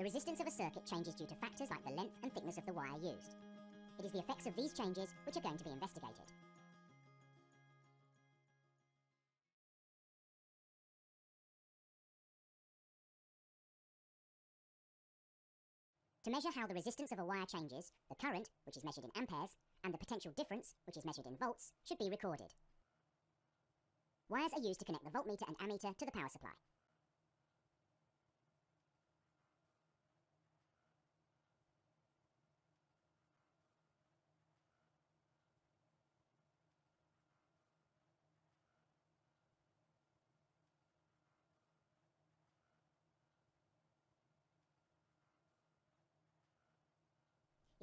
The resistance of a circuit changes due to factors like the length and thickness of the wire used. It is the effects of these changes which are going to be investigated. To measure how the resistance of a wire changes, the current, which is measured in amperes, and the potential difference, which is measured in volts, should be recorded. Wires are used to connect the voltmeter and ammeter to the power supply.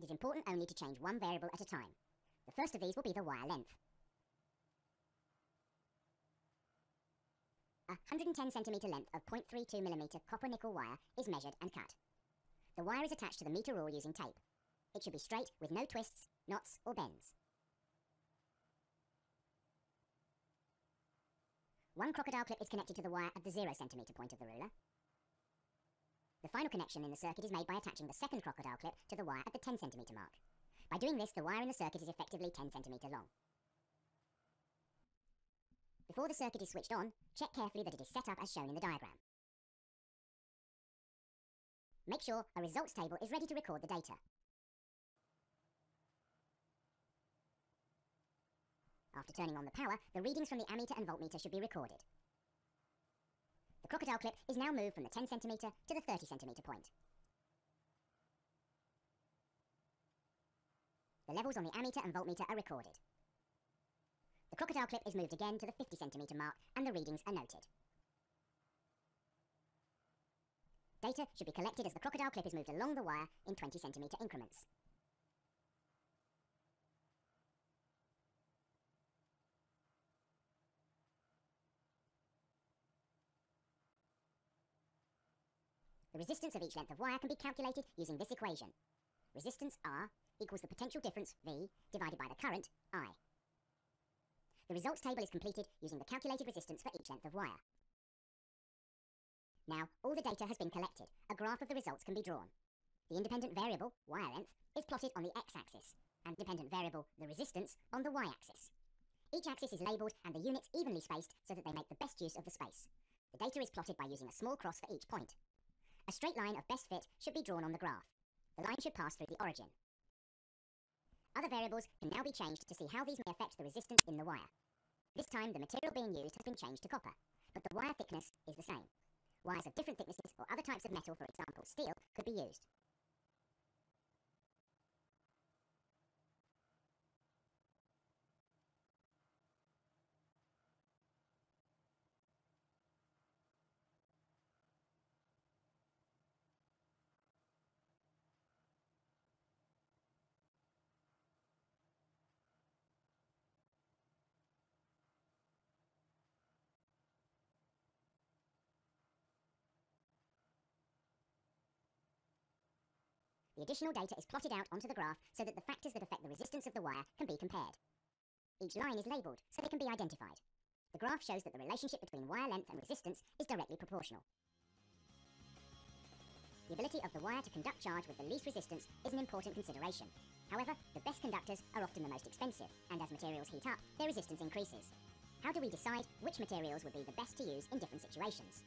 Is important only to change one variable at a time. The first of these will be the wire length. A 110 centimetre length of 0.32mm copper nickel wire is measured and cut. The wire is attached to the meter rule using tape. It should be straight with no twists, knots or bends. One crocodile clip is connected to the wire at the 0 centimetre point of the ruler. The final connection in the circuit is made by attaching the second crocodile clip to the wire at the 10 centimetre mark. By doing this, the wire in the circuit is effectively 10 centimetre long. Before the circuit is switched on, check carefully that it is set up as shown in the diagram. Make sure a results table is ready to record the data. After turning on the power, the readings from the ammeter and voltmeter should be recorded. The crocodile clip is now moved from the 10 cm to the 30 cm point. The levels on the ammeter and voltmeter are recorded. The crocodile clip is moved again to the 50 cm mark and the readings are noted. Data should be collected as the crocodile clip is moved along the wire in 20 cm increments. The resistance of each length of wire can be calculated using this equation. Resistance R equals the potential difference V divided by the current I. The results table is completed using the calculated resistance for each length of wire. Now, all the data has been collected. A graph of the results can be drawn. The independent variable, wire length, is plotted on the x-axis, and dependent variable, the resistance, on the y-axis. Each axis is labelled and the units evenly spaced so that they make the best use of the space. The data is plotted by using a small cross for each point. A straight line of best fit should be drawn on the graph. The line should pass through the origin. Other variables can now be changed to see how these may affect the resistance in the wire. This time, the material being used has been changed to copper, but the wire thickness is the same. Wires of different thicknesses or other types of metal, for example steel, could be used. The additional data is plotted out onto the graph so that the factors that affect the resistance of the wire can be compared. Each line is labelled so they can be identified. The graph shows that the relationship between wire length and resistance is directly proportional. The ability of the wire to conduct charge with the least resistance is an important consideration. However, the best conductors are often the most expensive, and as materials heat up, their resistance increases. How do we decide which materials would be the best to use in different situations?